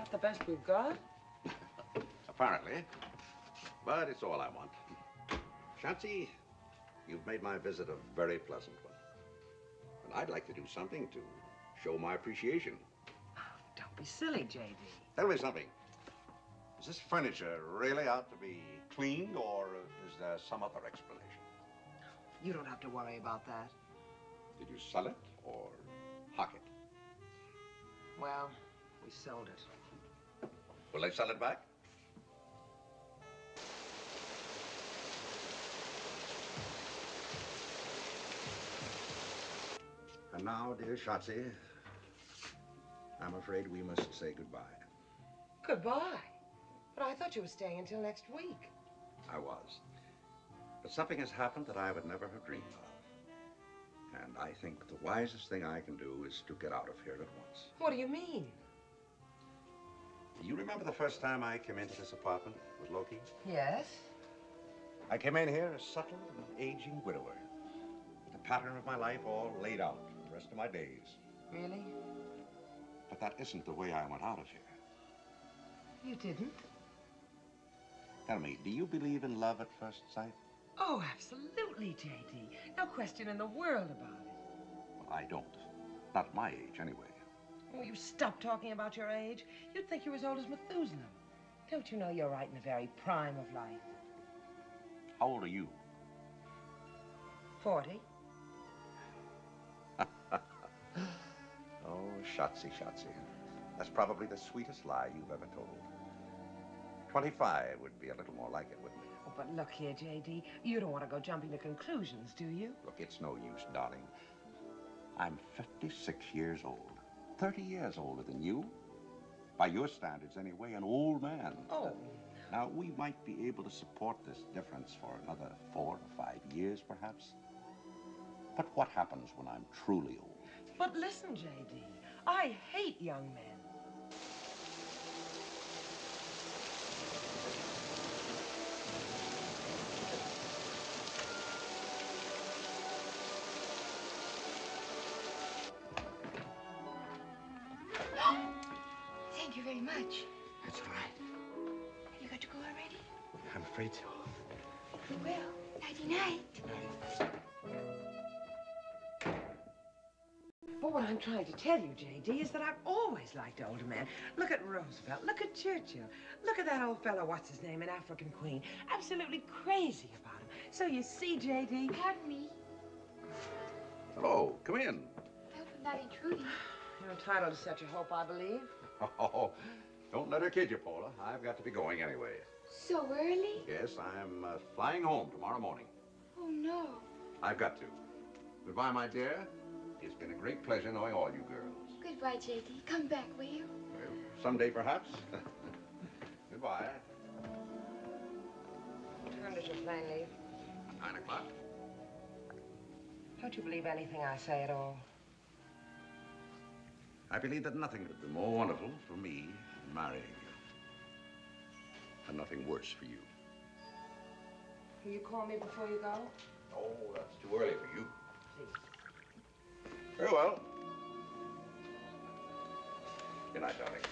that the best we've got? Apparently. But it's all I want. Schatze, you've made my visit a very pleasant one. And I'd like to do something to show my appreciation. Oh, Don't be silly, J.D. Tell me something. Is this furniture really out to be cleaned, or is there some other explanation? You don't have to worry about that. Did you sell it or hock it? Well, we sold it. Will they sell it back? And now, dear Schatze, I'm afraid we must say goodbye. Goodbye. But I thought you were staying until next week. I was. But something has happened that I would never have dreamed of. And I think the wisest thing I can do is to get out of here at once. What do you mean? Do you remember the first time I came into this apartment with Loco? Yes? I came in here a subtle and aging widower. With the pattern of my life all laid out for the rest of my days. Really? But that isn't the way I went out of here. You didn't? Tell me, do you believe in love at first sight? Oh, absolutely, J.D. No question in the world about it. Well, I don't. Not my age, anyway. Will you stop talking about your age? You'd think you're as old as Methuselah. Don't you know you're right in the very prime of life? How old are you? Forty. Oh, Schatze, Schatze. That's probably the sweetest lie you've ever told. 25 would be a little more like it, wouldn't it? Oh, but look here, J.D. You don't want to go jumping to conclusions, do you? Look, it's no use, darling. I'm 56 years old. 30 years older than you. By your standards, anyway, an old man. Oh. Now, we might be able to support this difference for another four or five years, perhaps. But what happens when I'm truly old? But listen, J.D. I hate young men. Thank you very much. That's all right. Have you got to go already? I'm afraid to. Well, nighty-night. But what I'm trying to tell you, J.D., is that I've always liked older men. Look at Roosevelt. Look at Churchill. Look at that old fellow, what's his name, an African Queen. Absolutely crazy about him. So you see, J.D. Pardon me. Hello, come in. I hope I'm not intruding. You're entitled to such a hope, I believe. Oh, don't let her kid you, Pola. I've got to be going anyway. So early? Yes, I'm uh, flying home tomorrow morning. Oh, no. I've got to. Goodbye, my dear. It's been a great pleasure knowing all you girls. Goodbye, J.D. Come back, will you? Well, someday, perhaps. Goodbye. What time does your plane leave? Nine o'clock. Don't you believe anything I say at all? I believe that nothing could be more wonderful for me than marrying you. And nothing worse for you. Will you call me before you go? Oh, that's too early for you. Please. Very well. Good night, darling.